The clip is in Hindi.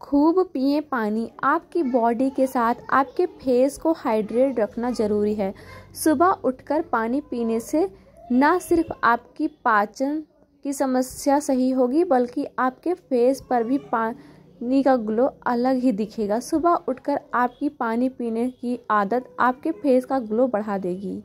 खूब पिए पानी आपकी बॉडी के साथ आपके फेस को हाइड्रेट रखना ज़रूरी है। सुबह उठकर पानी पीने से ना सिर्फ़ आपकी पाचन की समस्या सही होगी, बल्कि आपके फेस पर भी पानी का ग्लो अलग ही दिखेगा। सुबह उठकर आपकी पानी पीने की आदत आपके फेस का ग्लो बढ़ा देगी।